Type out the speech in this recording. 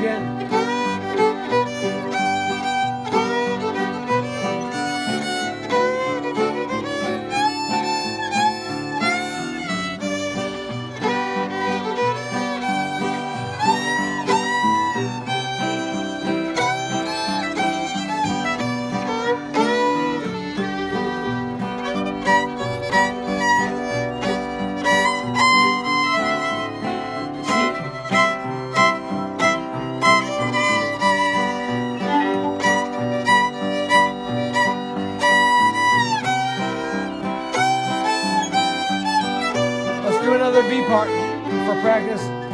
again. Another V part for practice.